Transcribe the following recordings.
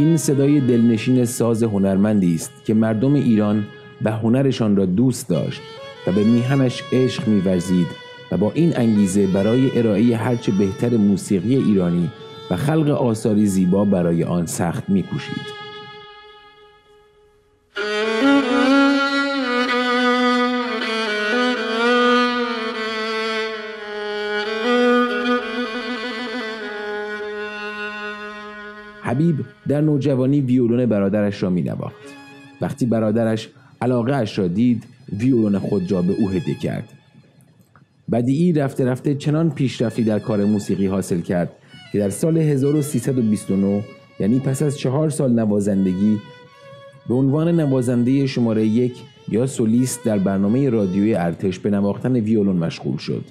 این صدای دلنشین ساز هنرمندی است که مردم ایران و هنرشان را دوست داشت و به میهنش عشق میورزید و با این انگیزه برای ارائه هرچه بهتر موسیقی ایرانی و خلق آثاری زیبا برای آن سخت میکوشید. حبیب در نوجوانی ویولون برادرش را می نواخت. وقتی برادرش علاقه اش را دید ویولون خود را به او هدیه کرد بدیعی رفته رفته چنان پیشرفتی در کار موسیقی حاصل کرد که در سال 1329 یعنی پس از چهار سال نوازندگی به عنوان نوازنده شماره یک یا سولیست در برنامه رادیوی ارتش به نواختن ویولون مشغول شد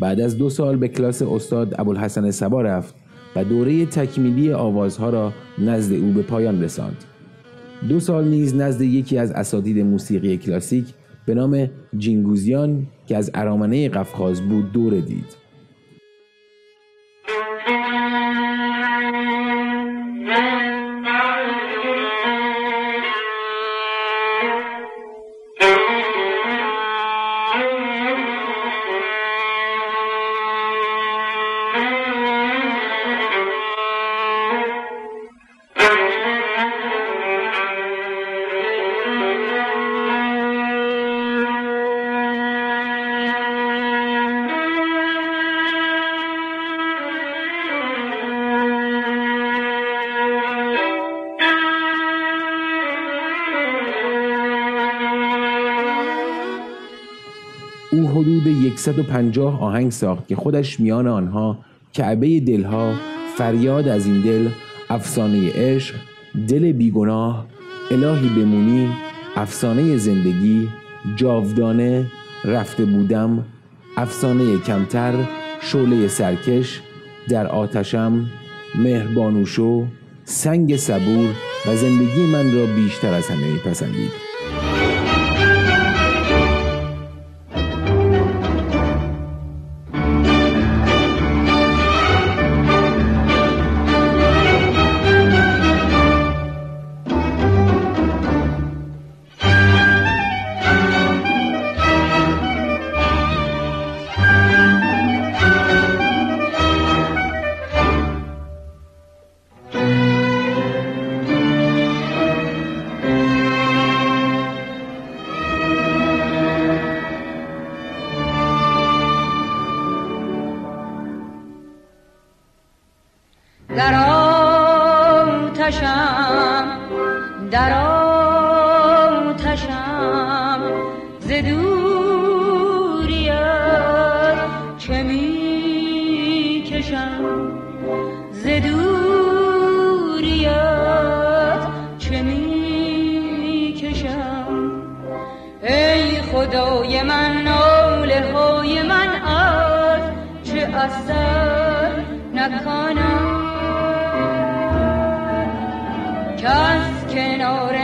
بعد از دو سال به کلاس استاد ابوالحسن سبا رفت دوره تکمیلی آوازها را نزد او به پایان رساند. دو سال نیز نزد یکی از اساتید موسیقی کلاسیک به نام جینگوزیان که از ارامنه قفقاز بود دوره دید. حدود 150 آهنگ ساخت که خودش میان آنها کعبه دلها فریاد از این دل افسانه عشق دل بیگناه الهی بمونی افسانه زندگی جاودانه رفته بودم افسانه کمتر شعله سرکش در آتشم مهربانوشو سنگ صبور و زندگی من را بیشتر از همه میپسندید خدای من ناله های من از چه اثر نکنم؟ از کنار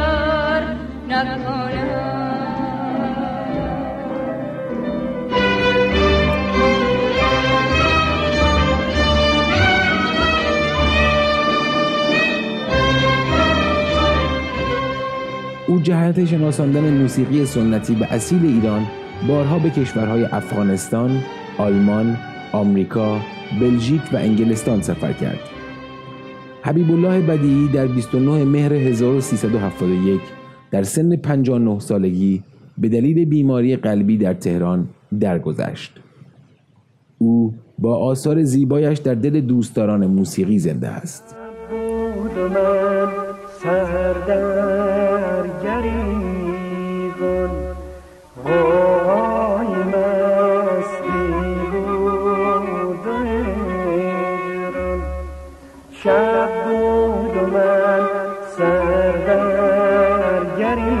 سفر نکنم او جهت شناساندن موسیقی سنتی به اصیل ایران بارها به کشورهای افغانستان، آلمان، آمریکا، بلژیک و انگلستان سفر کرد. حبیب الله بدیعی در 29 مهر 1371 در سن 59 سالگی به دلیل بیماری قلبی در تهران درگذشت. او با آثار زیبایش در دل دوستداران موسیقی زنده است. زندگانی خسته بودم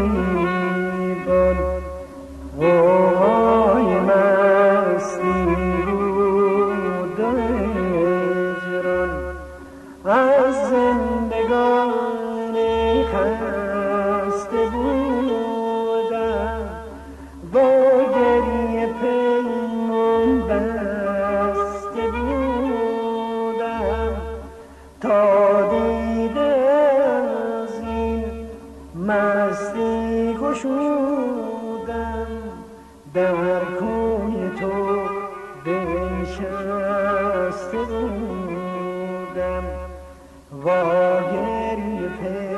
مستی گشودم در کوی تو بنشسته بودم واگری گریه